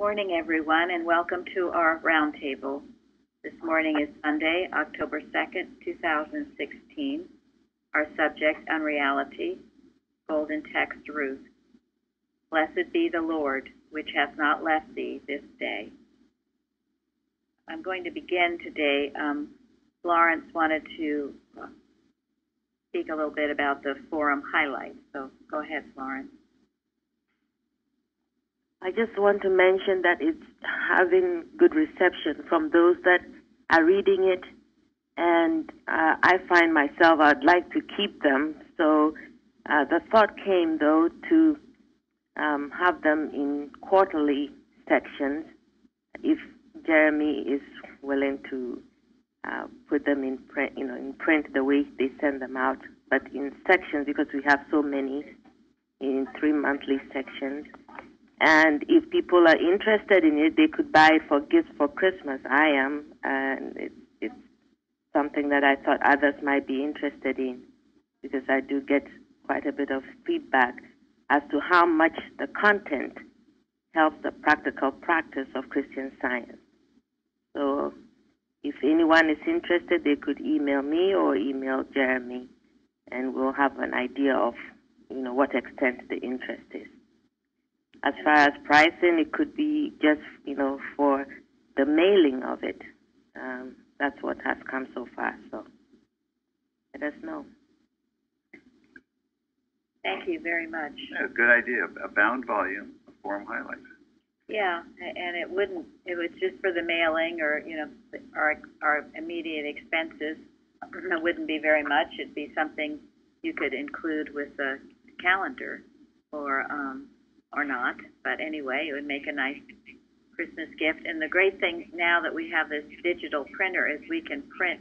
Morning, everyone, and welcome to our roundtable. This morning is Sunday, October 2nd, 2016. Our subject, Unreality, Golden Text Ruth. Blessed be the Lord, which hath not left thee this day. I'm going to begin today. Um, Florence wanted to speak a little bit about the forum highlights, so go ahead, Florence. I just want to mention that it's having good reception from those that are reading it, and uh, I find myself I'd like to keep them. So uh, the thought came though to um, have them in quarterly sections, if Jeremy is willing to uh, put them in print, you know, in print the way they send them out, but in sections because we have so many in three monthly sections. And if people are interested in it, they could buy it for gifts for Christmas. I am, and it's, it's something that I thought others might be interested in because I do get quite a bit of feedback as to how much the content helps the practical practice of Christian science. So if anyone is interested, they could email me or email Jeremy, and we'll have an idea of, you know, what extent the interest is. As far as pricing, it could be just, you know, for the mailing of it. Um, that's what has come so far. So let us know. Thank you very much. Yeah, good idea. A bound volume of forum highlights. Yeah, and it wouldn't, it was just for the mailing or, you know, our, our immediate expenses. It wouldn't be very much. It'd be something you could include with the calendar or, um, or not. But anyway, it would make a nice Christmas gift. And the great thing now that we have this digital printer is we can print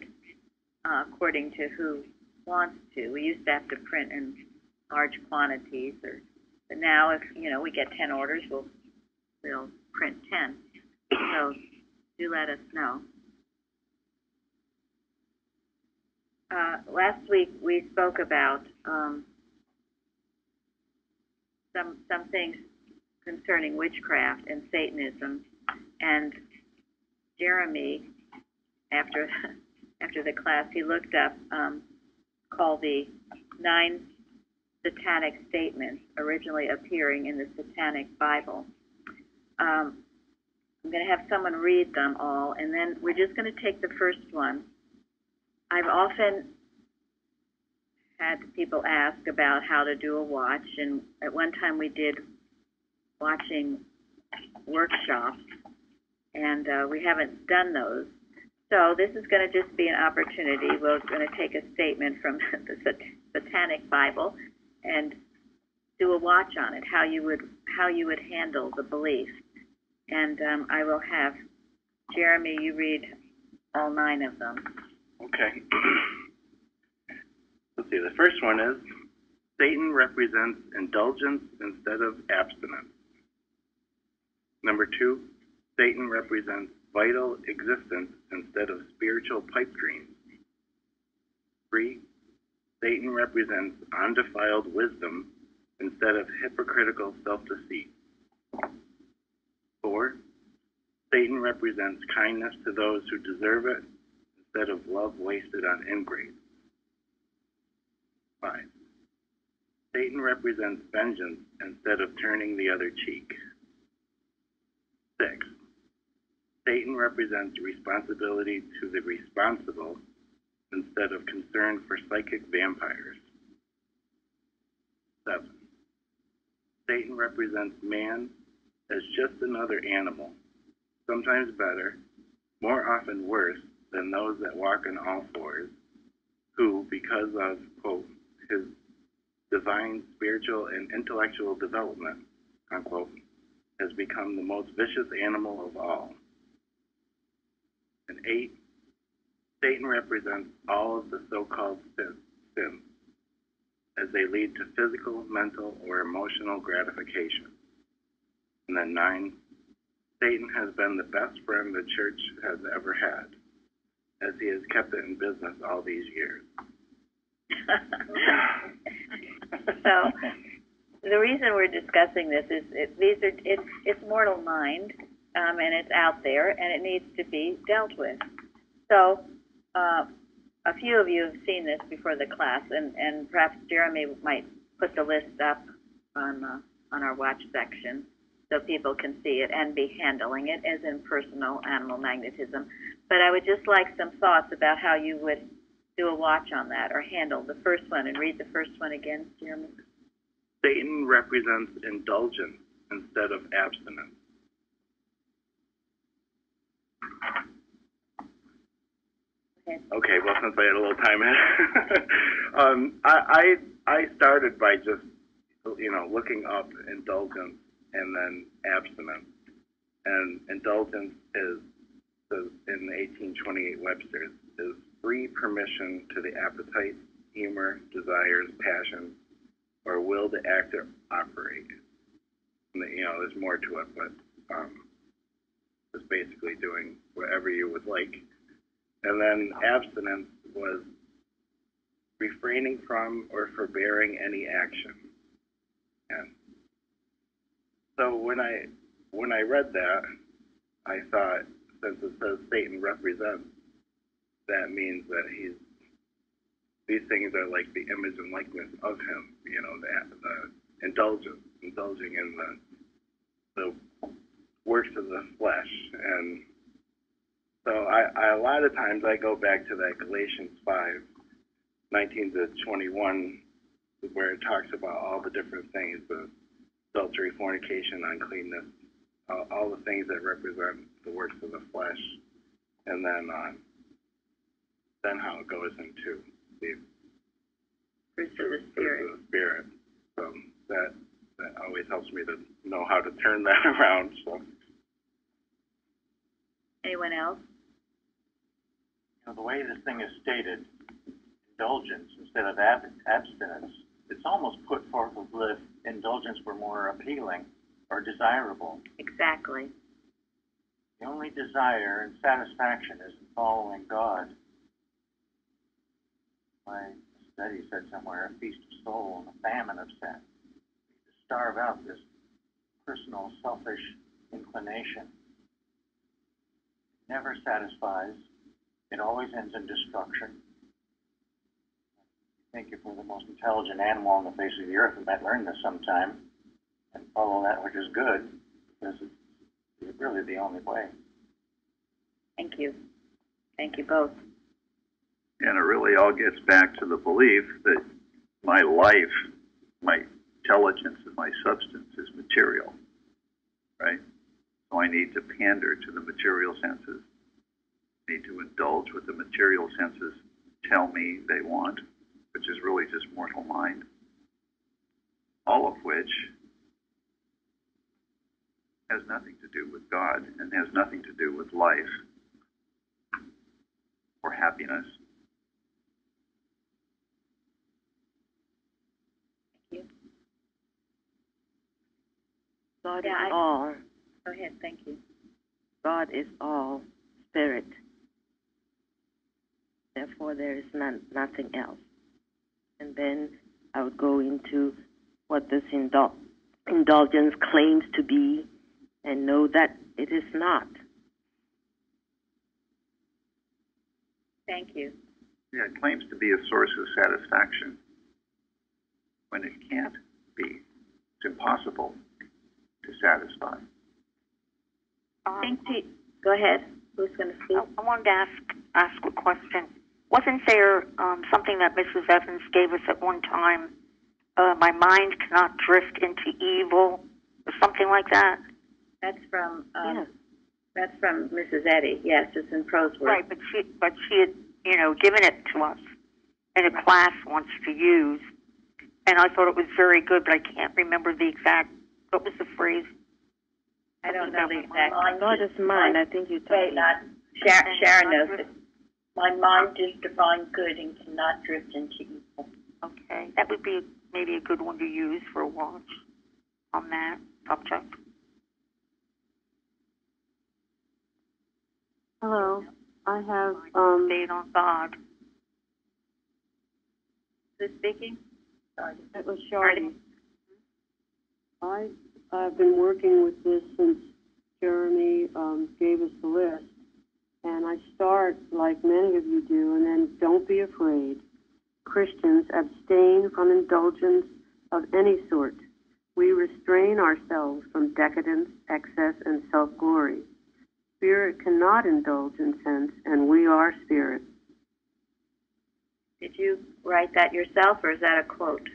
uh, according to who wants to. We used to have to print in large quantities, or but now if you know we get ten orders, we'll we'll print ten. So do let us know. Uh, last week we spoke about um, some some things concerning witchcraft and Satanism, and Jeremy, after after the class, he looked up um, called the nine satanic statements originally appearing in the Satanic Bible. Um, I'm going to have someone read them all, and then we're just going to take the first one. I've often had people ask about how to do a watch, and at one time we did watching workshops, and uh, we haven't done those. So this is going to just be an opportunity. We're going to take a statement from the Satanic Bible and do a watch on it, how you would how you would handle the belief. And um, I will have Jeremy, you read all nine of them. Okay. See. The first one is Satan represents indulgence instead of abstinence. Number two, Satan represents vital existence instead of spiritual pipe dreams. Three, Satan represents undefiled wisdom instead of hypocritical self-deceit. Four, Satan represents kindness to those who deserve it instead of love wasted on ingrates. Five, Satan represents vengeance instead of turning the other cheek. Six, Satan represents responsibility to the responsible instead of concern for psychic vampires. 7. Satan represents man as just another animal, sometimes better, more often worse than those that walk on all fours, who, because of, quote, his divine spiritual and intellectual development, unquote, has become the most vicious animal of all. And eight, Satan represents all of the so-called sins, as they lead to physical, mental, or emotional gratification. And then nine, Satan has been the best friend the church has ever had, as he has kept it in business all these years. So, the reason we're discussing this is it, these are it's it's mortal mind, um, and it's out there, and it needs to be dealt with. So, uh, a few of you have seen this before the class, and and perhaps Jeremy might put the list up on uh, on our watch section so people can see it and be handling it as in personal animal magnetism. But I would just like some thoughts about how you would do a watch on that or handle the first one and read the first one again, Jeremy. Satan represents indulgence instead of abstinence. Okay. Okay, well, since I had a little time, um, I, I I started by just you know looking up indulgence and then abstinence, and indulgence is, is in the 1828 Webster's is free permission to the appetite, humor, desires, passions, or will to act or operate. And, you know, there's more to it, but um, basically doing whatever you would like. And then abstinence was refraining from or forbearing any action. And so when I when I read that, I thought since it says Satan represents, that means that he's these things are like the image and likeness of him. You know, the, the indulgence, indulging in the the works of the flesh, and so I, I a lot of times I go back to that Galatians five, nineteen to twenty one, where it talks about all the different things, the adultery, fornication, uncleanness, all, all the things that represent the works of the flesh, and then uh, then how it goes into the Fruits of the Spirit. of the spirit. So that that always helps me to know how to turn that around. So Anyone else? You know, the way this thing is stated, indulgence instead of ab- abstinence, it's almost put forth as if indulgence were more appealing or desirable. Exactly. The only desire and satisfaction is in following God. My study said somewhere, a feast of soul and a famine of sin. To starve out this personal selfish inclination. Never satisfies. It always ends in destruction. I think if we're the most intelligent animal on the face of the earth, we might learn this sometime and follow that which is good, because it's really the only way. Thank you. Thank you both. And it really all gets back to the belief that my life, my intelligence, and my substance is material, right? So I need to pander to the material senses. I need to indulge what the material senses tell me they want, which is really just mortal mind. All of which has nothing to do with God and has nothing to do with life or happiness. Thank you. God Yeah, is I- all. Go ahead. Thank you. God is all spirit. Therefore, there is none, nothing else. And then I would go into what this indul- indulgence claims to be and know that it is not. Thank you. Yeah, it claims to be a source of satisfaction when it can't be. It's impossible to satisfy. Um, Think Pete. Go ahead. Who's going to speak? I I wanted to ask ask a question. Wasn't there um, something that Mrs. Evans gave us at one time? Uh, my mind cannot drift into evil, or something like that. That's from um, Yes. that's from Mrs. Eddy. Yes, it's in prose work. Right, but she but she had you know given it to us in a class once to use, and I thought it was very good, but I can't remember the exact. What was the phrase? I don't know the exact. God is mine. I think you told Wait, me. not, Sharon, Sharon knows it. my mind is divine good and cannot drift into evil. Okay, that would be maybe a good one to use for a watch on that subject. Hello, I have, um, Stayed on God. Who's speaking? Sorry. it was Shorty. I, I've been working with this since Jeremy, um, gave us the list. And I start like many of you do, and then don't be afraid. Christians abstain from indulgence of any sort. We restrain ourselves from decadence, excess, and self-glory. Spirit cannot indulge in sense, and we are spirit. Did you write that yourself, or is that a quote?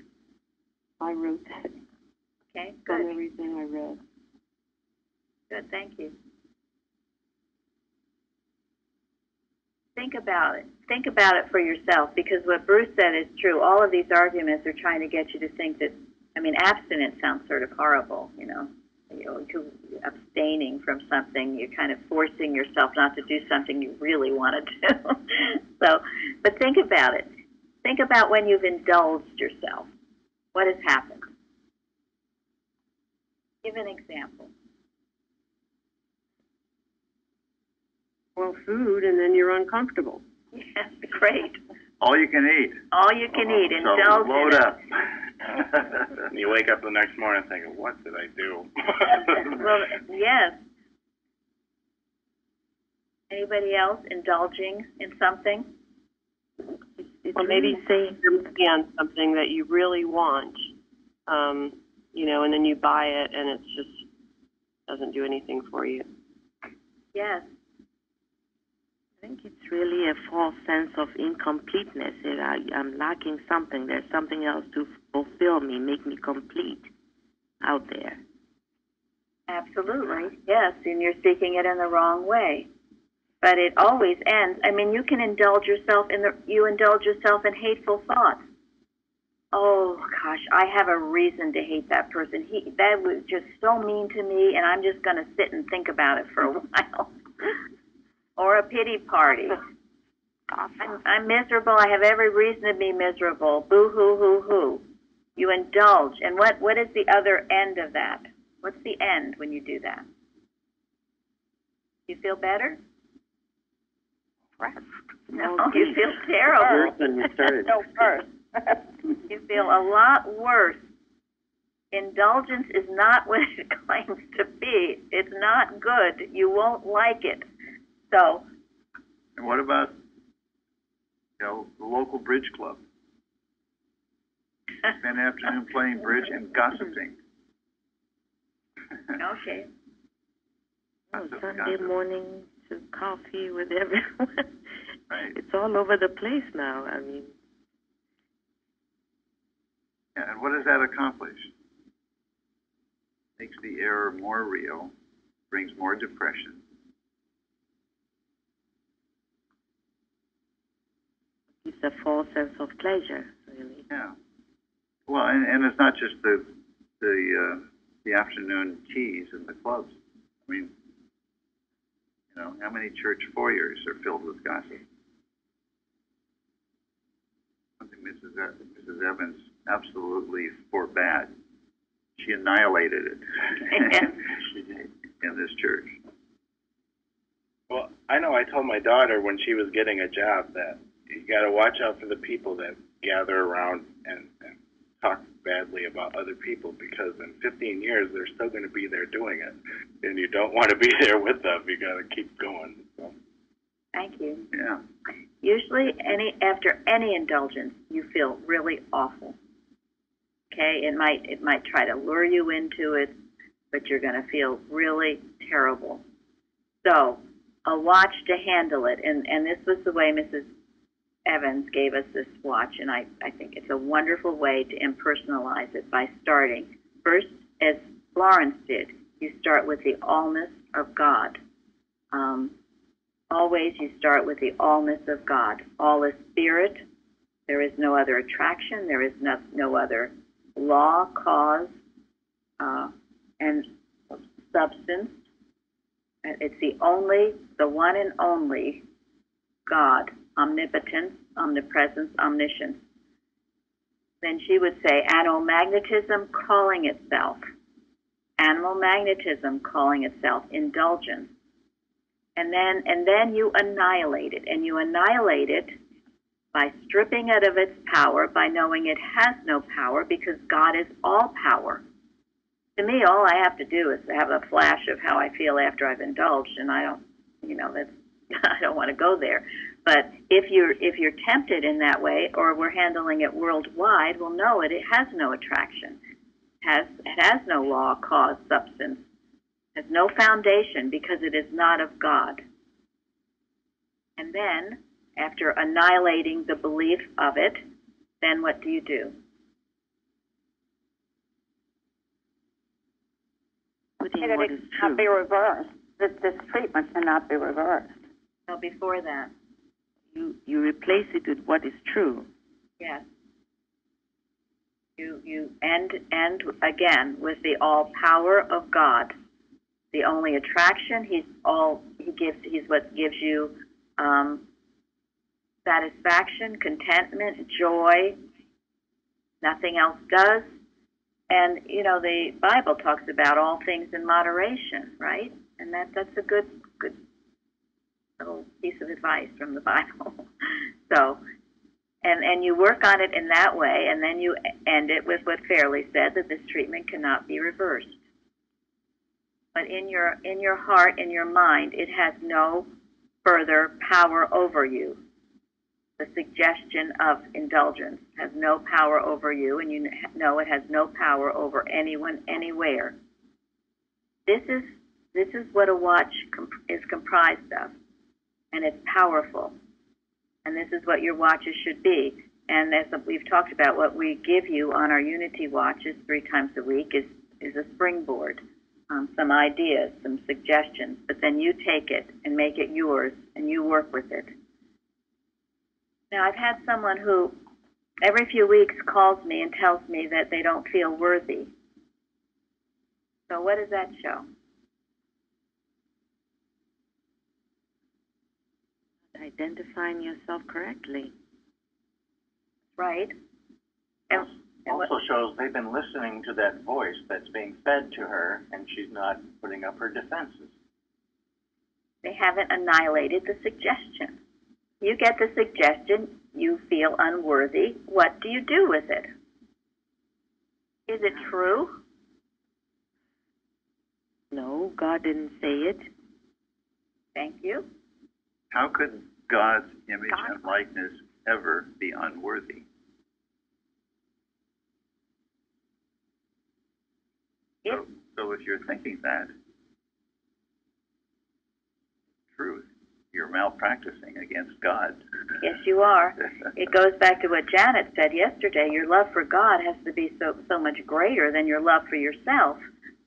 I wrote that Okay, from good, everything I read. good, thank you. Think about it. Think about it for yourself, because what Bruce said is true. All of these arguments are trying to get you to think that, I mean, abstinence sounds sort of horrible, you know. You know, to abstaining from something, you're kind of forcing yourself not to do something you really want to do. so, but think about it. Think about when you've indulged yourself. What has happened? Give an example. Well, food, and then you're uncomfortable. Yes, great. All you can eat. All you can eat. So Indulge load in it. up. And you wake up the next morning thinking, what did I do? well, yes. Anybody else indulging in something? It's Or maybe really- saying your money on something that you really want, um, you know, and then you buy it and it just doesn't do anything for you. Yes. I think it's really a false sense of incompleteness. If I, I'm lacking something, there's something else to fulfill me, make me complete out there. Absolutely. Yes, and you're seeking it in the wrong way. But it always ends. I mean, you can indulge yourself in the you indulge yourself in hateful thoughts. Oh gosh, I have a reason to hate that person. He that was just so mean to me, and I'm just going to sit and think about it for a while. or a pity party. I'm, I'm miserable. I have every reason to be miserable. Boo hoo hoo hoo. You indulge, and what what is the other end of that? What's the end when you do that? You feel better? No, you feel terrible. Worse than you started. no, worse. you feel a lot worse. Indulgence is not what it claims to be. It's not good. You won't like it. So, And what about, you know, the local bridge club? Spend the afternoon playing bridge and gossiping. okay. Oh, Sunday morning to coffee with everyone. Right. It's all over the place now. I mean, Yeah, and what does that accomplish? Makes the error more real, brings more depression. it's a false sense of pleasure, really. Yeah. Well, and, and it's not just the the uh, the afternoon teas in the clubs. I mean, you know, how many church foyers are filled with gossip? Something Mrs. E- Mrs. Evans absolutely forbade. She annihilated it. Yeah. she did in this church. Well, I know I told my daughter when she was getting a job that you got to watch out for the people that gather around and, and talk badly about other people because in 15 years they're still going to be there doing it, and you don't want to be there with them. You got to keep going. So. Thank you. Yeah. Usually, any after any indulgence, you feel really awful. Okay, it might it might try to lure you into it, but you're going to feel really terrible. So, a watch to handle it, and and this was the way Mrs. Evans gave us this watch, and I I think it's a wonderful way to impersonalize it by starting first, as Florence did. You start with the allness of God. Um, always you start with the allness of God. All is spirit. There is no other attraction. There is no, no other law, cause, uh, and substance. It's the only, the one and only God, omnipotence, omnipresence, omniscience. Then she would say animal magnetism calling itself, animal magnetism calling itself indulgence and then and then you annihilate it and you annihilate it by stripping it of its power by knowing it has no power because God is all power To me, all I have to do is have a flash of how I feel after I've indulged, and I don't, you know, that's I don't want to go there. But if you're if you're tempted in that way, or we're handling it worldwide, well, no, it, it has no attraction. It has it has no law, cause, substance. It has no foundation because it is not of God. And then, after annihilating the belief of it, then what do you do? Put in that what it is cannot be reversed. That this treatment cannot be reversed. No, before that, You you replace it with what is true. yes. You you end end again with the all power of God. The only attraction, He's all He gives. He's what gives you um, satisfaction, contentment, joy. Nothing else does. And you know the Bible talks about all things in moderation, right? And that that's a good good little piece of advice from the Bible. so, and and you work on it in that way, and then you end it with what Fairley said that this treatment cannot be reversed. But in your in your heart, in your mind, it has no further power over you. The suggestion of indulgence has no power over you, and you know it has no power over anyone anywhere. This is this is what a watch comp- is comprised of, and it's powerful. And this is what your watches should be. And as we've talked about, what we give you on our Unity watches three times a week is is a springboard, um, some ideas, some suggestions. But then you take it and make it yours, and you work with it. Now, I've had someone who every few weeks calls me and tells me that they don't feel worthy. So, what does that show? Identifying yourself correctly. Right? And, and what, Also shows they've been listening to that voice that's being fed to her, and she's not putting up her defenses. they haven't annihilated the suggestion. You get the suggestion, you feel unworthy. What do you do with it? Is it true? No, God didn't say it. Thank you. How could God's image God. and likeness ever be unworthy? If, So, so if you're thinking that, truth, you're malpracticing against God. yes, you are. It goes back to what Janet said yesterday. Your love for God has to be so so much greater than your love for yourself.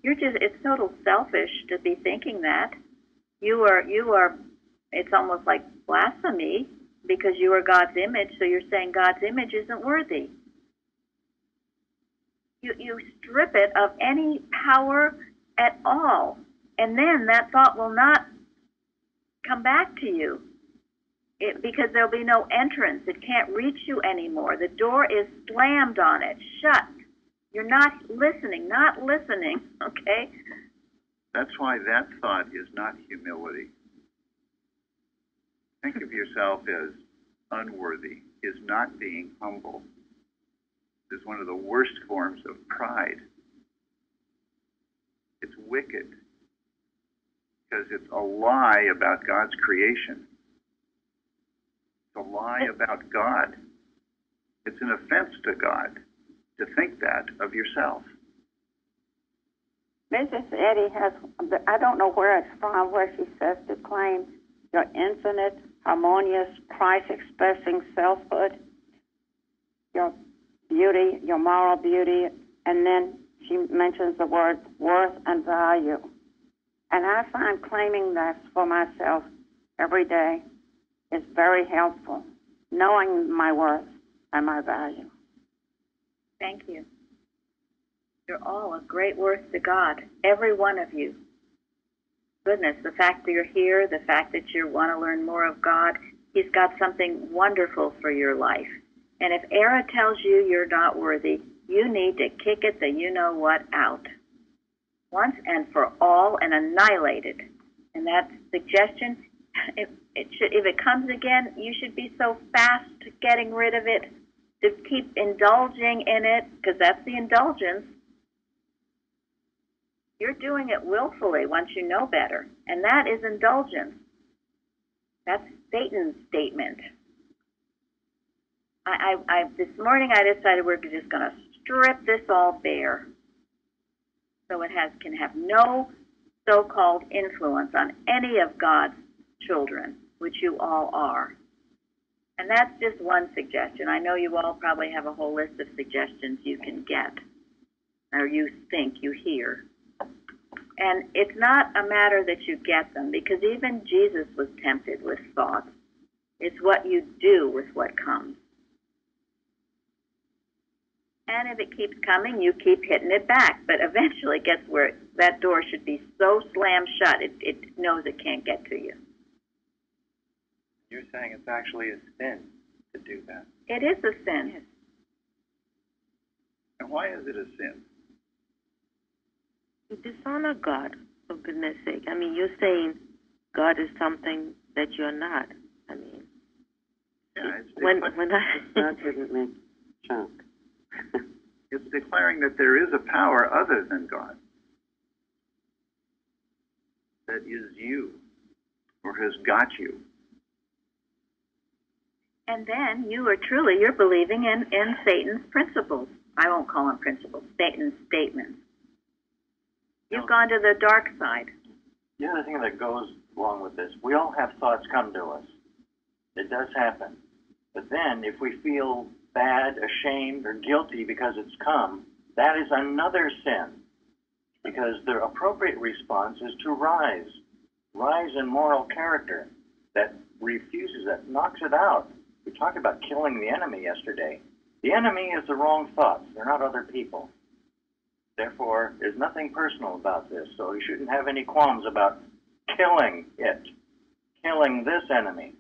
You're just it's total selfish to be thinking that. You are you are it's almost like blasphemy because you are God's image, so you're saying God's image isn't worthy. You you strip it of any power at all. And then that thought will not come back to you it, because there'll be no entrance. It can't reach you anymore. The door is slammed on it, shut. You're not listening, not listening, okay? That's why that thought is not humility. Think of yourself as unworthy, is not being humble. Is one of the worst forms of pride. It's wicked because it's a lie about God's creation. It's a lie about God. It's an offense to God to think that of yourself. Mrs. Eddy has, I don't know where it's from, where she says to claim your infinite, harmonious, Christ expressing selfhood, your beauty, your moral beauty, and then she mentions the words worth and value. And I find claiming that for myself every day is very helpful, knowing my worth and my value. Thank you. You're all of great worth to God, every one of you. Goodness, the fact that you're here, the fact that you want to learn more of God, He's got something wonderful for your life. And if error tells you you're not worthy, you need to kick it the you know what out. Once and for all and annihilated. And that suggestion, if it, should, if it comes again, you should be so fast getting rid of it to keep indulging in it, because that's the indulgence. You're doing it willfully once you know better, and that is indulgence. That's Satan's statement. I, I, I this morning I decided we're just going to strip this all bare, so it has can have no so-called influence on any of God's children, which you all are. And that's just one suggestion. I know you all probably have a whole list of suggestions you can get, or you think you hear. And it's not a matter that you get them, because even Jesus was tempted with thoughts. It's what you do with what comes. And if it keeps coming, you keep hitting it back. But eventually, it gets where that door should be so slammed shut, it, it knows it can't get to you. You're saying it's actually a sin to do that. It is a sin. Yes. And why is it a sin? You dishonor God, for goodness sake. I mean, you're saying God is something that you're not. I mean, Yeah, it's, when it's, when I That didn't make chunk. It's declaring that there is a power other than God that is you or has got you. And then you are truly you're believing in in Satan's principles. I won't call them principles. Satan's statements. You've gone to the dark side. The other thing that goes along with this, we all have thoughts come to us. It does happen. But then if we feel bad, ashamed, or guilty because it's come, that is another sin. Because the appropriate response is to rise. Rise in moral character that refuses, it, knocks it out. We talked about killing the enemy yesterday. The enemy is the wrong thoughts. They're not other people. Therefore, there's nothing personal about this, so you shouldn't have any qualms about killing it, killing this enemy.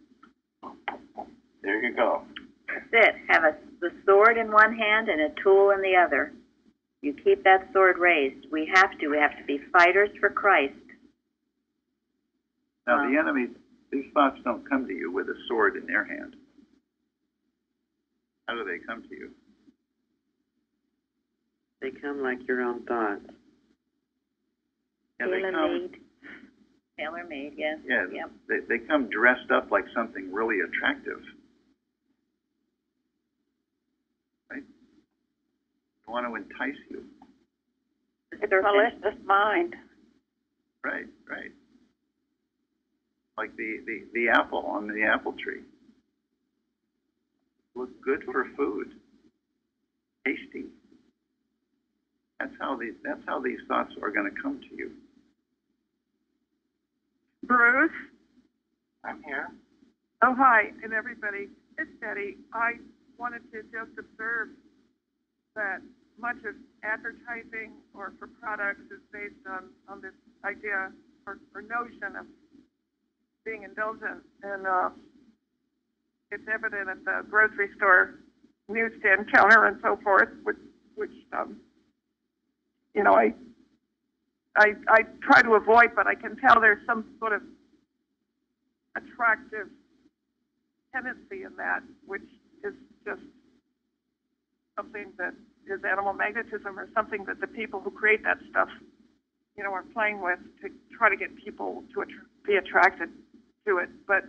There you go. That's it. Have a, the sword in one hand and a tool in the other. You keep that sword raised. We have to. We have to be fighters for Christ. Now, Wow. the um, enemy, these thoughts don't come to you with a sword in their hand. How do they come to you? They come like your own thoughts. Yeah, they tailor come, made. Tailor made, yes. yeah, Yep. they, they come dressed up like something really attractive. They want to entice you. The It's serpent. malicious mind. Right, right. Like the, the, the apple on the apple tree. Look good for food. Tasty. That's how these that's how these thoughts are going to come to you. Bruce? I'm here. Oh, hi, and everybody. It's Betty. I wanted to just observe that much of advertising or for products is based on, on this idea or, or notion of being indulgent. And uh, it's evident at the grocery store, newsstand counter, and so forth, which, which um, you know, I, I, I try to avoid, but I can tell there's some sort of attractive tendency in that, which is just something that is animal magnetism or something that the people who create that stuff, you know, are playing with to try to get people to attr be attracted to it. But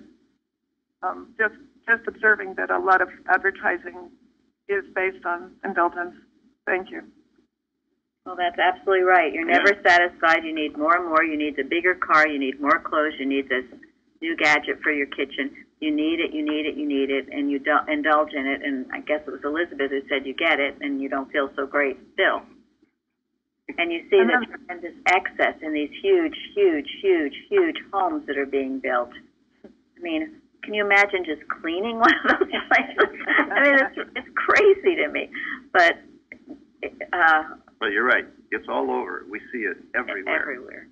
um, just just observing that a lot of advertising is based on indulgence. Thank you. Well, that's absolutely right. You're never satisfied. You need more and more. You need the bigger car. You need more clothes. You need this new gadget for your kitchen. You need it. You need it. You need it, and you don't indulge in it. And I guess it was Elizabeth who said you get it, and you don't feel so great still. And you see the tremendous excess in these huge, huge, huge, huge homes that are being built. I mean, can you imagine just cleaning one of those places? I mean, it's it's crazy to me. But uh, But you're right. It's all over. We see it everywhere. everywhere.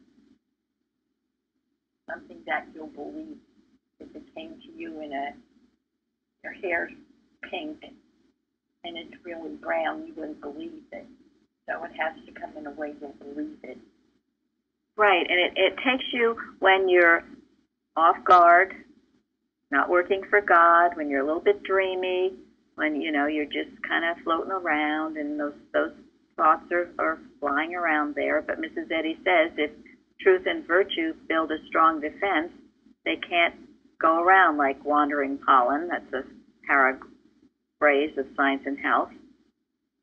something that you'll believe. It came to you in a, your hair's pink and it's really brown, you wouldn't believe it. So it has to come in a way you'll believe it. Right, and it, it takes you when you're off guard, not working for God, when you're a little bit dreamy, when you know you're just kind of floating around, and those those thoughts are, are flying around there, but Mrs. Eddy says if truth and virtue build a strong defense, they can't go around like wandering pollen. That's a paraphrase of science and health.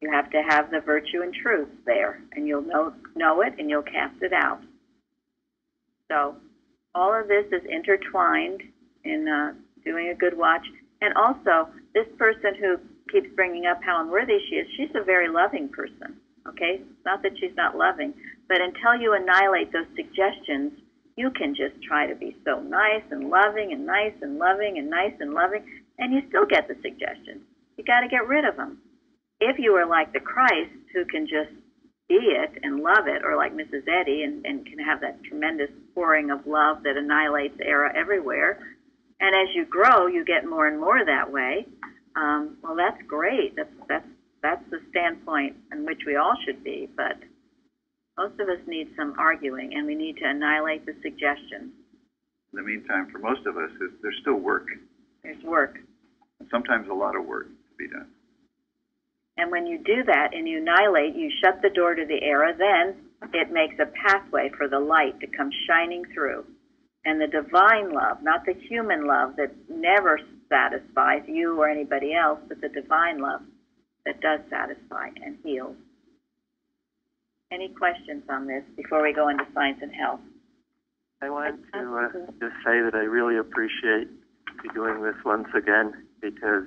You have to have the virtue and truth there, and you'll know know it, and you'll cast it out. So, all of this is intertwined in uh, doing a good watch. And also, this person who keeps bringing up how unworthy she is, she's a very loving person. Okay, not that she's not loving, but until you annihilate those suggestions, you can just try to be so nice and loving and nice and loving and nice and loving, and you still get the suggestions. You got to get rid of them. If you are like the Christ who can just be it and love it, or like Mrs. Eddy and, and can have that tremendous pouring of love that annihilates error everywhere, and as you grow, you get more and more that way. Um, well, that's great. That's that's that's the standpoint in which we all should be. But most of us need some arguing, and we need to annihilate the suggestion. In the meantime, for most of us, there's still work, There's work. and sometimes a lot of work to be done. And when you do that and you annihilate, you shut the door to the error, then it makes a pathway for the light to come shining through. And the divine love, not the human love that never satisfies you or anybody else, but the divine love that does satisfy and heals. Any questions on this before we go into science and health? I wanted to uh, just say that I really appreciate you doing this once again because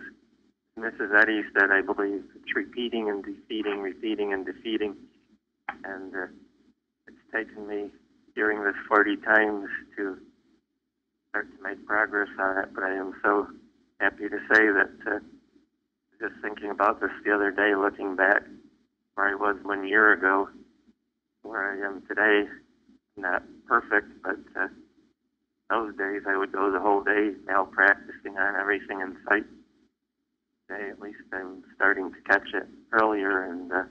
Mrs. Eddy said, I believe, it's repeating and defeating, repeating and defeating. And uh, it's taken me hearing this 40 times to start to make progress on it, but I am so happy to say that uh, just thinking about this the other day, looking back where I was one year ago, where I am today, not perfect, but uh, those days I would go the whole day malpracticing on everything in sight. Today, at least I'm starting to catch it earlier and uh,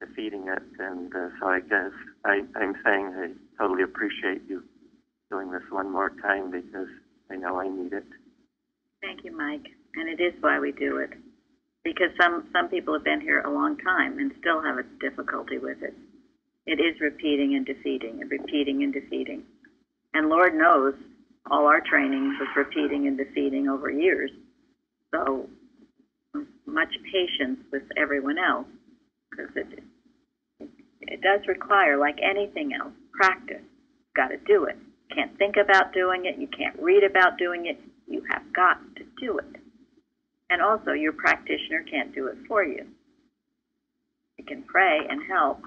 defeating it, and uh, so I guess I, I'm saying I totally appreciate you doing this one more time because I know I need it. Thank you, Mike. And it is why we do it. Because some, some people have been here a long time and still have a difficulty with it. It is repeating and defeating and repeating and defeating. And Lord knows all our training was repeating and defeating over years. So much patience with everyone else because it, it does require, like anything else, practice. You've got to do it. You can't think about doing it. You can't read about doing it. You have got to do it. And also, your practitioner can't do it for you. You can pray and help,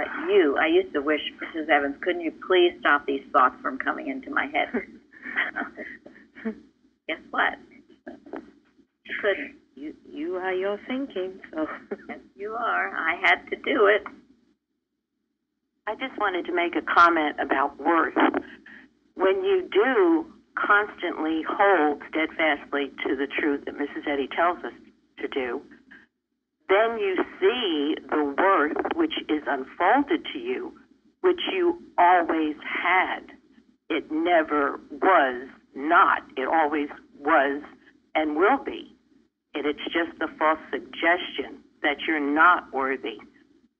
but you, I used to wish, Mrs. Evans, couldn't you please stop these thoughts from coming into my head? Guess what? You couldn't. You you are your thinking, so Yes, you are. I had to do it. I just wanted to make a comment about worth. When you do constantly hold steadfastly to the truth that Mrs. Eddy tells us to do, then you see the worth which is unfolded to you, which you always had. It never was not. It always was and will be. And it's just the false suggestion that you're not worthy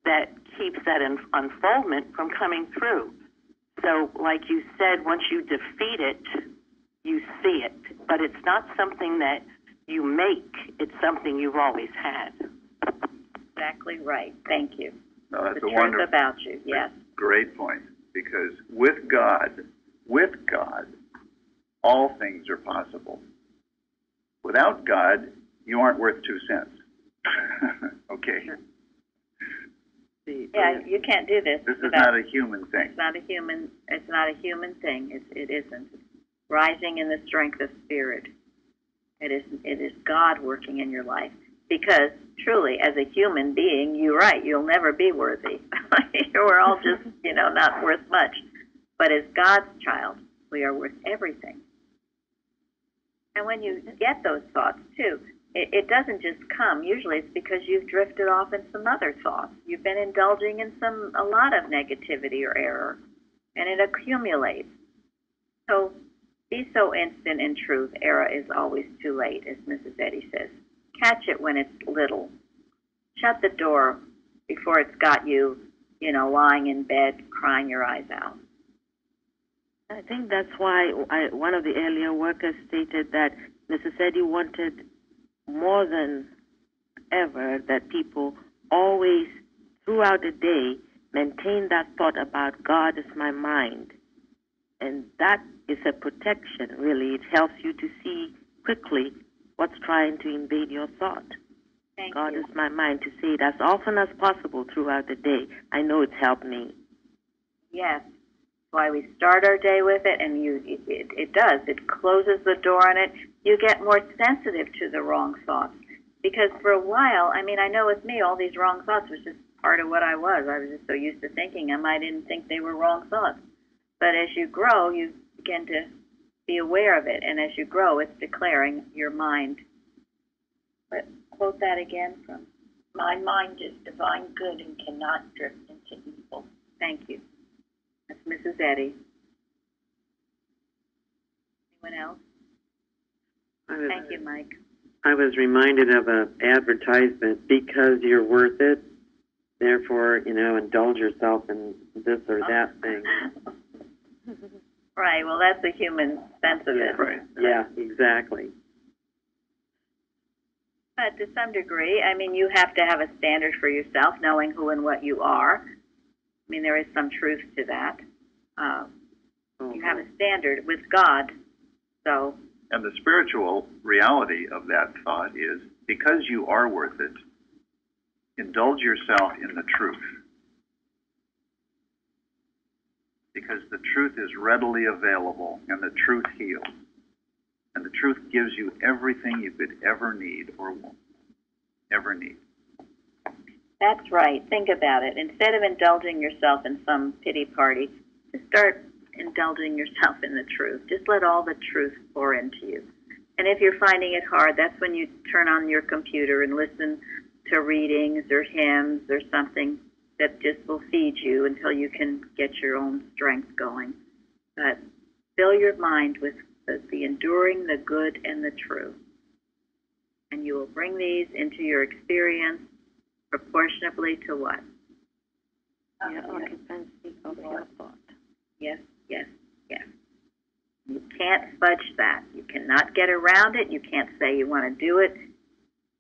that keeps that un- unfoldment from coming through. So, like you said, once you defeat it, you see it. But it's not something that you make, it's something you've always had. Exactly right. Thank you. No, that's the a truth wonderful, about you. Yes. great point. Because with God, with God, all things are possible. Without God, you aren't worth two cents. okay. Yeah, you can't do this. This is not a human thing. It's not a human. It's not a human thing. It's, it isn't. Rising in the strength of spirit. It is. It is God working in your life. Because truly, as a human being, you're right. You'll never be worthy. We're all just, you know, not worth much. But as God's child, we are worth everything. And when you get those thoughts too, it, it doesn't just come. Usually, it's because you've drifted off in some other thoughts. You've been indulging in some a lot of negativity or error, and it accumulates. So, be so instant in truth. Error is always too late, as Mrs. Eddy says. Catch it when it's little. Shut the door before it's got you, you know, lying in bed crying your eyes out. I think that's why I, one of the earlier workers stated that Mrs. Eddy wanted more than ever that people always, throughout the day, maintain that thought about God is my mind. And that is a protection, really. It helps you to see quickly what's trying to invade your thought. Thank God you. is my mind to say it as often as possible throughout the day. I know it's helped me. Yes. Why we start our day with it, and you, it, it, it does. It closes the door on it. You get more sensitive to the wrong thoughts. Because for a while, I mean, I know with me, all these wrong thoughts was just part of what I was. I was just so used to thinking them, I didn't think they were wrong thoughts. But as you grow, you begin to be aware of it, and as you grow, it's declaring your mind. But quote that again from. My mind is divine good and cannot drift into evil. Thank you. That's Mrs. Eddy. Anyone else? Was, Thank you, Mike. I was reminded of an advertisement because you're worth it. Therefore, you know, indulge yourself in this or that thing. Right. Well, that's the human sense of it. Right. Yeah, exactly. But to some degree, I mean, you have to have a standard for yourself, knowing who and what you are. I mean, there is some truth to that. Um, you have a standard with God, so And the spiritual reality of that thought is because you are worth it, indulge yourself in the truth. Because the truth is readily available and the truth heals. And the truth gives you everything you could ever need or want, ever need. that's right. Think about it. Instead of indulging yourself in some pity party, just start indulging yourself in the truth. Just let all the truth pour into you. And if you're finding it hard, that's when you turn on your computer and listen to readings or hymns or something that just will feed you until you can get your own strength going. But fill your mind with the, the enduring, the good, and the true. And you will bring these into your experience proportionably to what? Your occupancy of your thought. Yes, yes, yes. You can't fudge that. You cannot get around it. You can't say you want to do it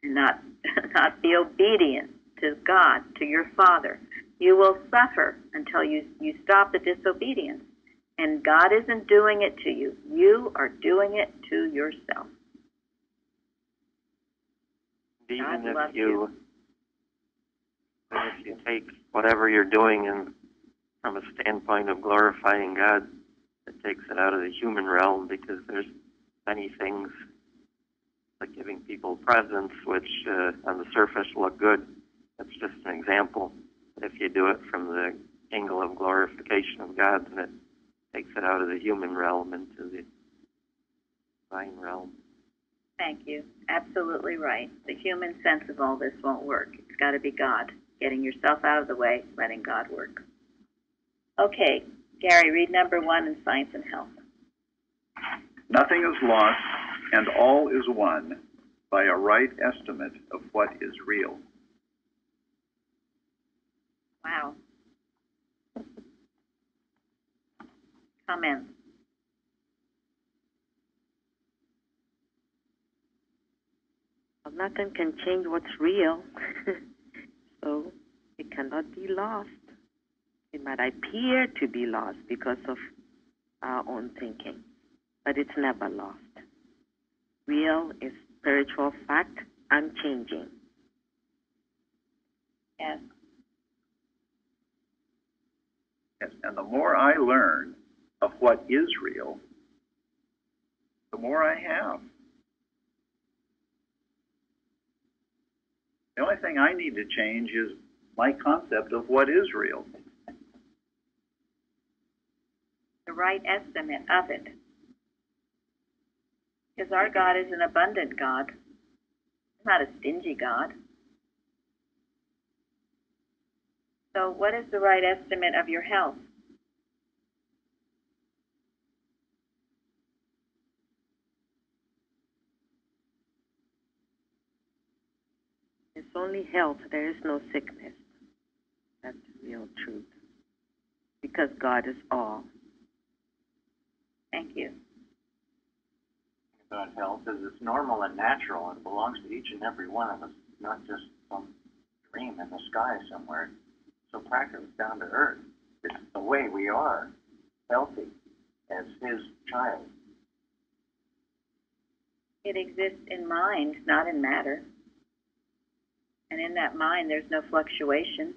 and not not be obedient to God, to your Father. You will suffer until you you stop the disobedience. And God isn't doing it to you. You are doing it to yourself. Even if loves you, if you take whatever you're doing and from a standpoint of glorifying God, it takes it out of the human realm because there's many things like giving people presents, which uh, on the surface look good. That's just an example. But if you do it from the angle of glorification of God, then it takes it out of the human realm into the divine realm. Thank you. Absolutely right. The human sense of all this won't work. It's got to be God. Getting yourself out of the way, letting God work. Okay, Gary, read number one in Science and Health. Nothing is lost, and all is won by a right estimate of what is real. Wow. Comments? Nothing can change what's real, so it cannot be lost. It might appear to be lost because of our own thinking, but it's never lost. Real is spiritual fact, unchanging. Yes. Yes, and the more I learn of what is real, the more I have. The only thing I need to change is my concept of what is real. The right estimate of it. Because our God is an abundant God. Not a stingy God. So, what is the right estimate of your health? Only health, there is no sickness. That's the real truth. Because God is all. Thank you. about health is it's normal and natural and belongs to each and every one of us, not just some dream in the sky somewhere. So practice down to earth. It's the way we are, healthy, as his child. It exists in mind, not in matter. And in that mind, there's no fluctuation.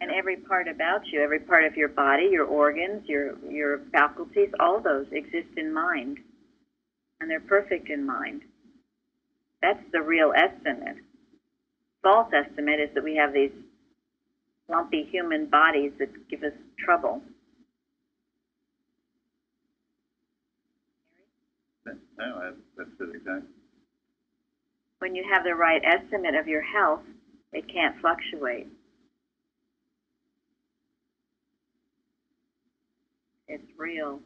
And every part about you, every part of your body, your organs, your, your faculties, all those exist in mind. And they're perfect in mind. That's the real estimate. False estimate is that we have these lumpy human bodies that give us trouble. No, that's, it exactly. When you have the right estimate of your health, it can't fluctuate. It's real.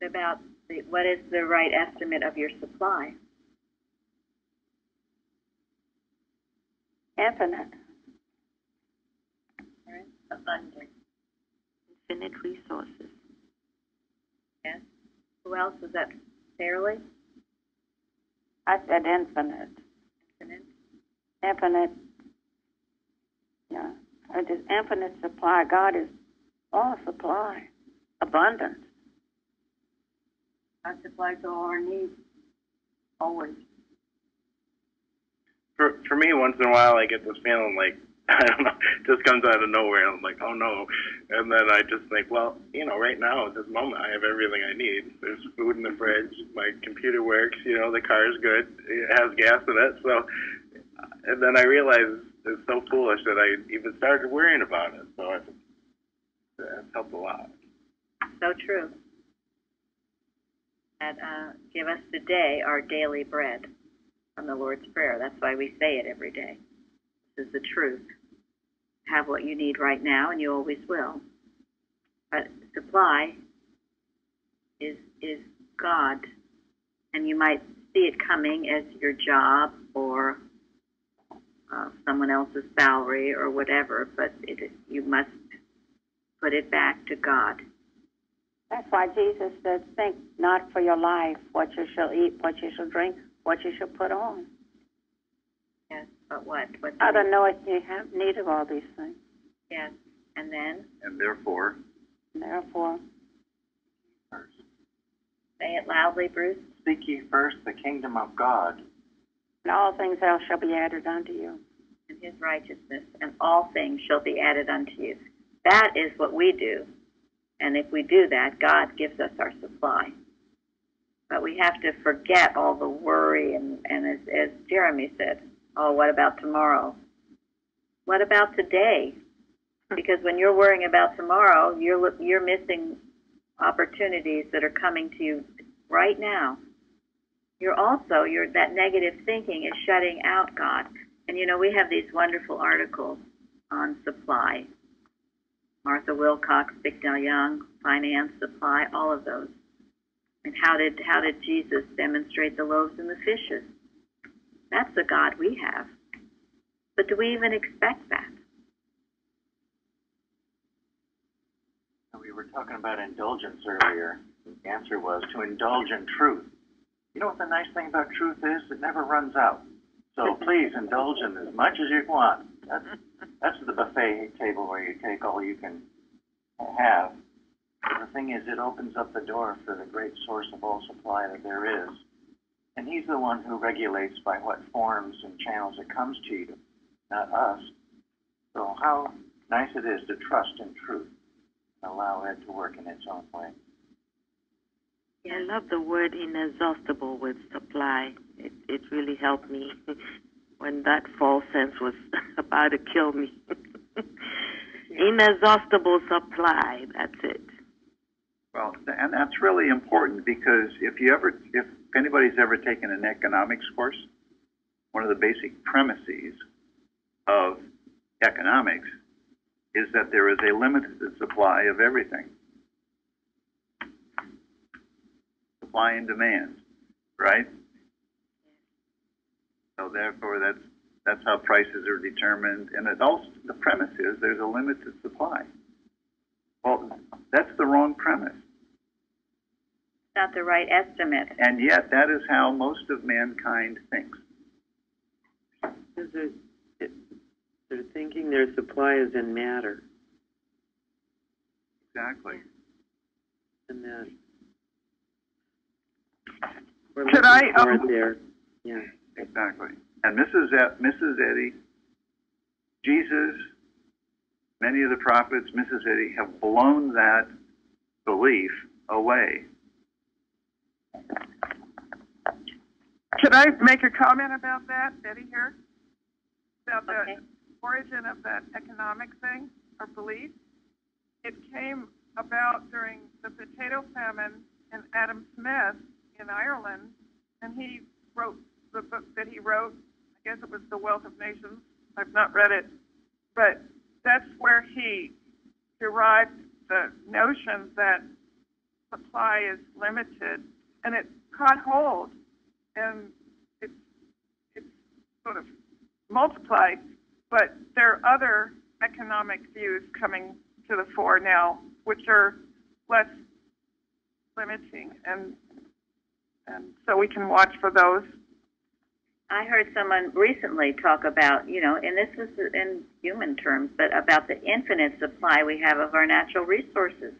It's about the, what is the right estimate of your supply? Infinite. Right? Abundant. Infinite resources. Yes. Who else was that? Fairly? I said infinite. Infinite. Infinite. Yeah. It is infinite supply. God is all supply. Abundance. God supplies all our needs. Always. For for me, once in a while, I get this feeling like Know, just comes out of nowhere. I'm like, oh no, and then I just think, well, you know, right now at this moment, I have everything I need. There's food in the fridge, my computer works, you know, the car's good, it has gas in it. So, and then I realized it's so foolish that I even started worrying about it. So it's, it's helped a lot. So true. And uh, give us today our daily bread from the Lord's Prayer. That's why we say it every day. This is the truth. Have what you need right now, and you always will. But supply is is God, and you might see it coming as your job or uh, someone else's salary or whatever. But it you must put it back to God. That's why Jesus said, Think not for your life, what you shall eat, what you shall drink, what you shall put on. Yes, but what? What? I don't know if you have need of all these things. Yes, and then And therefore, And therefore, say it loudly, Bruce. Seek ye first the kingdom of God. and all things else shall be added unto you. and his righteousness, and all things shall be added unto you. That is what we do. And if we do that, God gives us our supply. But we have to forget all the worry and, and as, as Jeremy said, oh, what about tomorrow? What about today? Because when you're worrying about tomorrow, you're you're missing opportunities that are coming to you right now. You're also you're that negative thinking is shutting out God. And you know, we have these wonderful articles on supply. Martha Wilcox, Bicknell Young, finance, supply, all of those. And how did how did Jesus demonstrate the loaves and the fishes? That's the God we have. But do we even expect that? We were talking about indulgence earlier. The answer was to indulge in truth. You know what the nice thing about truth is? It never runs out. So please indulge in as much as you want. That's that's the buffet table where you take all you can have. The thing is, it opens up the door for the great source of all supply that there is. And he's the one who regulates by what forms and channels it comes to you, not us. So how nice it is to trust in truth and allow it to work in its own way. I love the word inexhaustible with supply. It it really helped me when that false sense was about to kill me. Inexhaustible supply. That's it. well, and that's really important because if you ever, if anybody's ever taken an economics course, one of the basic premises of economics is that there is a limited supply of everything. Supply and demand, right? So therefore, that's That's how prices are determined, and it also, the premise is there's a limited supply. Well, that's the wrong premise. Not the right estimate. And yet, that is how most of mankind thinks. Because they're, it- they're thinking their supply is in matter, Exactly. and that we're Could I, um, there. Yeah. Exactly. And Mrs. E- Mrs. Eddy, Jesus, many of the prophets, Mrs. Eddy, have blown that belief away. Could I make a comment about that, Betty here? About Okay. the origin of that economic thing or belief? It came about during the potato famine in Adam Smith in Ireland, and he wrote the book that he wrote. I guess it was The Wealth of Nations. I've not read it, but that's where he derived the notion that supply is limited, and it caught hold, and it's it's sort of multiplied. But there are other economic views coming to the fore now, which are less limiting, and and so we can watch for those. I heard someone recently talk about, you know, and this is in human terms, but about the infinite supply we have of our natural resources.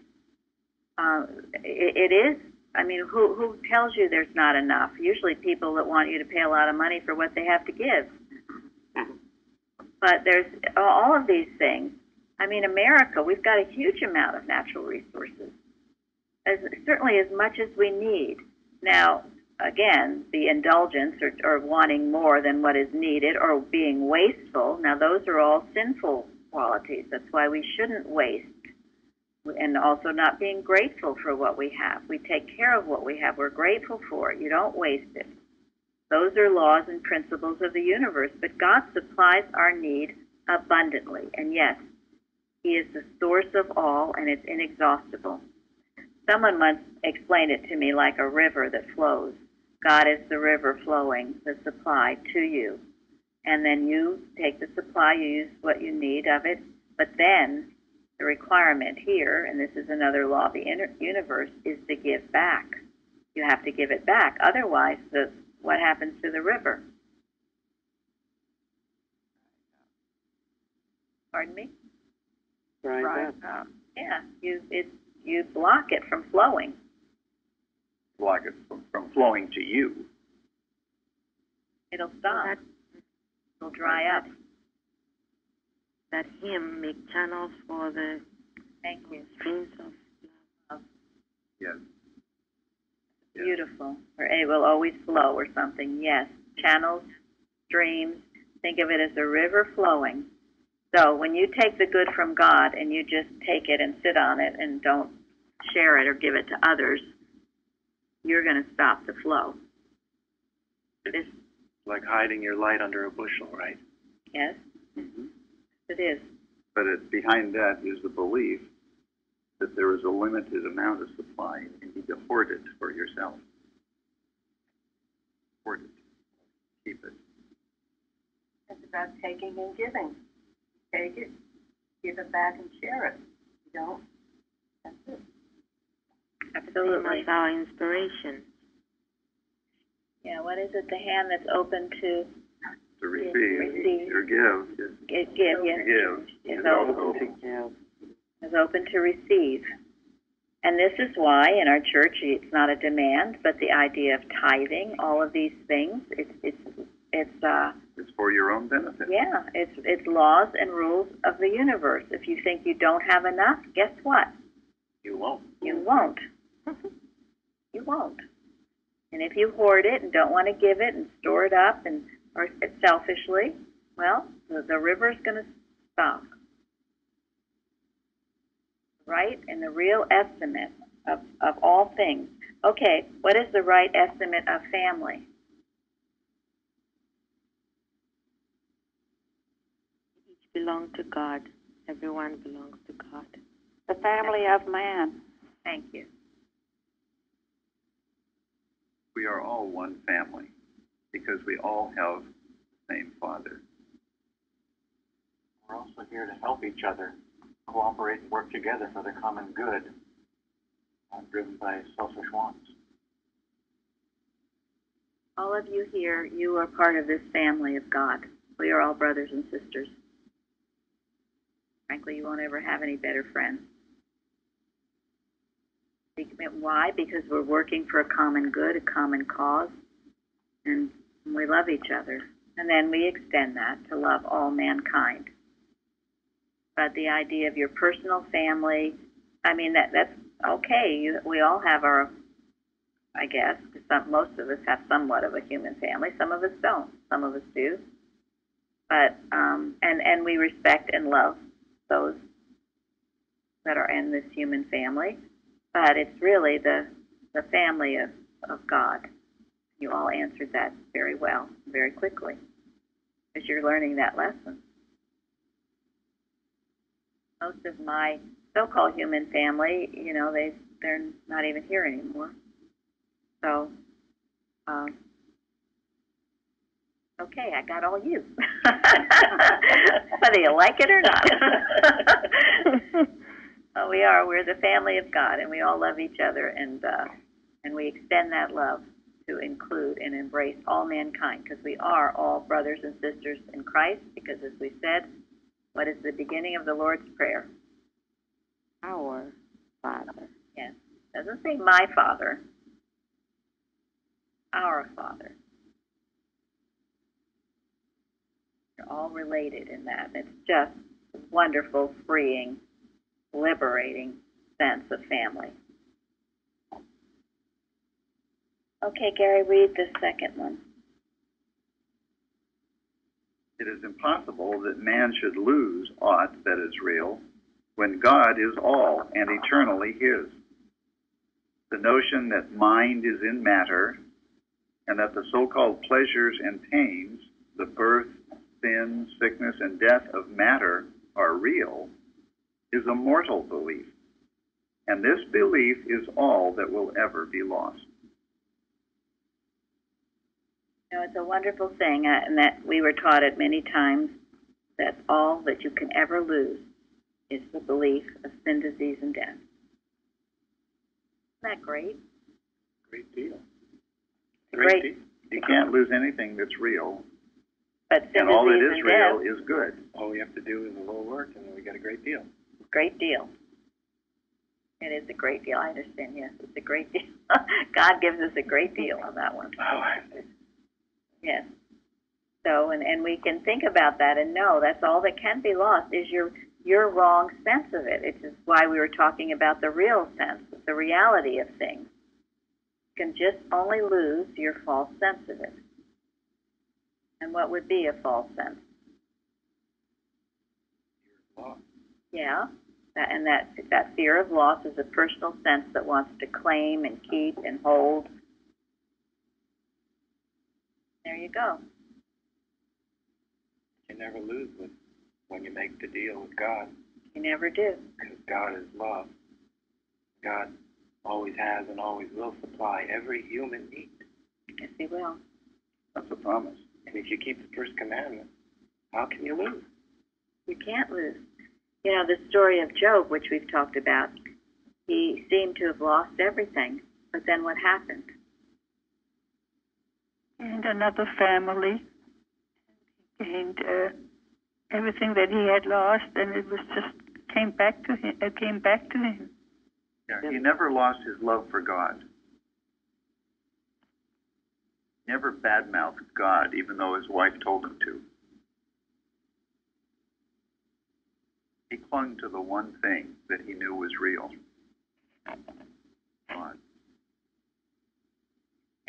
Uh, it, it is. I mean, who who tells you there's not enough? Usually, people that want you to pay a lot of money for what they have to give. But there's all of these things. I mean, America, we've got a huge amount of natural resources, as certainly as much as we need. Now, again, the indulgence or, or wanting more than what is needed or being wasteful, now those are all sinful qualities. That's why we shouldn't waste. And also not being grateful for what we have. We take care of what we have. We're grateful for it. You don't waste it. Those are laws and principles of the universe. But God supplies our need abundantly. And yes, He is the source of all, and it's inexhaustible. Someone once explained it to me like a river that flows. God is the river flowing the supply to you. And then you take the supply, you use what you need of it, but then the requirement here, and this is another law of the inter- universe, is to give back. You have to give it back. Otherwise, the, what happens to the river? Pardon me? Right. up. Uh, Yeah, you it you block it from flowing. Block it from, from flowing to you. It'll stop. It'll dry up. That hymn make channels for the Thank you. streams of Yes. Yes. Beautiful. Or it will always flow or something. Yes. Channels, streams. Think of it as a river flowing. So when you take the good from God and you just take it and sit on it and don't share it or give it to others, you're going to stop the flow. It is like hiding your light under a bushel, right? yes, Mhm. It is. But it, behind that is the belief that there is a limited amount of supply and you need to hoard it for yourself. Hoard it. Keep it. It's about taking and giving. Take it, give it back and share it. You don't, that's it. hymn Absolutely. as our inspiration. Yeah, what is it? The hand that's open to To receive, receive. or give. Yes. gi- give, yes. To give. Is open, Yeah. is open to receive. And this is why in our church it's not a demand, but the idea of tithing, all of these things, it's it's it's uh it's for your own benefit. yeah, it's it's laws and rules of the universe. If you think you don't have enough, guess what? You won't. You won't. you won't. And if you hoard it and don't want to give it and store it up and or selfishly, well, the, the river's going to stop. Right? And the real estimate of, of all things. Okay, what is the right estimate of family? Each belong to God. Everyone belongs to God. The family of man. Thank you. We are all one family because we all have the same Father. We're also here to help each other, cooperate and work together for the common good, not driven by selfish wants. All of you here, you are part of this family of God. We are all brothers and sisters. Frankly, you won't ever have any better friends. Why? Because we're working for a common good, a common cause, and we love each other. And then we extend that to love all mankind. But the idea of your personal family, I mean, that that's okay. You, we all have our, I guess, some, most of us have somewhat of a human family. Some of us don't. Some of us do. But um, and and we respect and love those that are in this human family. But it's really the the family of, of God. You all answered that very well, very quickly, as you're learning that lesson. Most of my so-called human family, you know, they they're not even here anymore. So, um, okay, I got all you, whether you like it or not. Uh, we are. We're the family of God, and we all love each other, and uh, and we extend that love to include and embrace all mankind, because we are all brothers and sisters in Christ. Because, as we said, what is the beginning of the Lord's prayer? Our Father. Yes, doesn't say my Father. Our Father. You're all related in that. It's just a wonderful, freeing liberating sense of family. Okay, Gary, read the second one. It is impossible that man should lose aught that is real when God is all and eternally his. The notion that mind is in matter and that the so-called pleasures and pains, the birth, sin, sickness, and death of matter are real is a mortal belief. And this belief is all that will ever be lost. You know, it's a wonderful thing, uh, and that we were taught it many times that all that you can ever lose is the belief of sin, disease, and death. Isn't that great? Great deal. Great. deal. You can't lose anything that's real, But sin, and all that is real death, is good. All we have to do is a little work, and we got a great deal. great deal. It is a great deal. I understand. Yes, it's a great deal. God gives us a great deal on that one. Oh, Yes. So, and, and we can think about that and know that's all that can be lost is your your wrong sense of it. It's just why we were talking about the real sense, the reality of things. You can just only lose your false sense of it. And what would be a false sense? Yeah. That, and that that fear of loss is a personal sense that wants to claim and keep and hold. There you go. You never lose with when you make the deal with God, You never do. because God is love. God always has and always will supply every human need. Yes, He will. That's a promise. And if you keep the first commandment, how can you lose? You can't lose. You know, the story of Job, which we've talked about, he seemed to have lost everything. But then what happened? Gained another family, gained uh, everything that he had lost, and it was just came back to him. It came back to him. Yeah, he never lost his love for God. Never badmouthed God, even though his wife told him to. He clung to the one thing that he knew was real. God.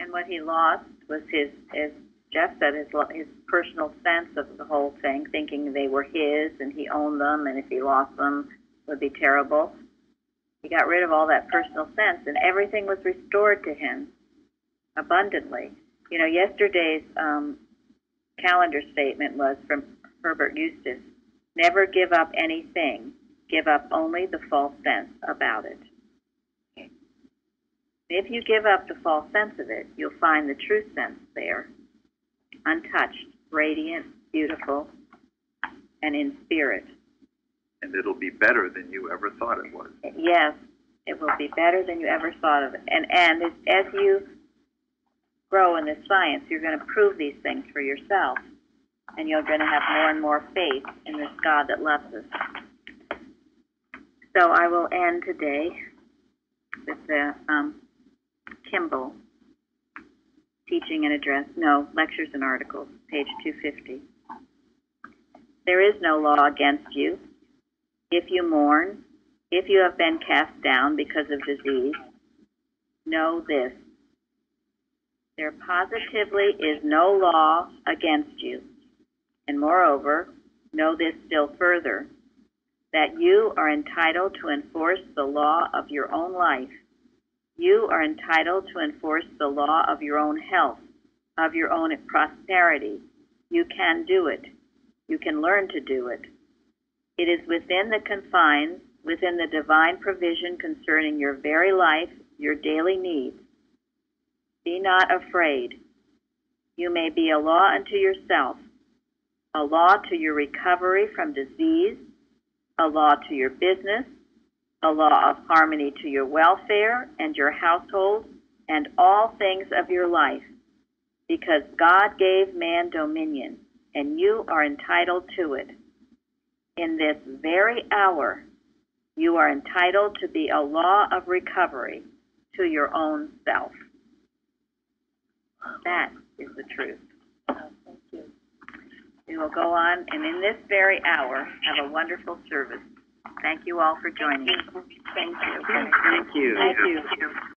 And what he lost was his, as Jeff said, his his personal sense of the whole thing, thinking they were his and he owned them, and if he lost them, would be terrible. He got rid of all that personal sense, and everything was restored to him abundantly. You know, yesterday's um, calendar statement was from Herbert Eustace: "Never give up anything. Give up only the false sense about it." If you give up the false sense of it, you'll find the true sense there, untouched, radiant, beautiful, and in spirit. And it'll be better than you ever thought it was. Yes, it will be better than you ever thought of it. And and as, as you grow in this science, you're going to prove these things for yourself, and you're going to have more and more faith in this God that loves us. So I will end today with the um, Kimball teaching and address. No, lectures and articles, page 250. There is no law against you if you mourn, if you have been cast down because of disease, know this. There positively is no law against you. And moreover, know this still further that you are entitled to enforce the law of your own life. You are entitled to enforce the law of your own health, of your own prosperity. You can do it. You can learn to do it. It is within the confines, within the divine provision concerning your very life, your daily needs. Be not afraid. You may be a law unto yourself, a law to your recovery from disease, a law to your business, a law of harmony to your welfare and your household and all things of your life, because God gave man dominion, and you are entitled to it. In this very hour, you are entitled to be a law of recovery to your own self. That is the truth. Thank you. We will go on and in this very hour have a wonderful service. Thank you all for joining. Thank you. Thank you. Thank you.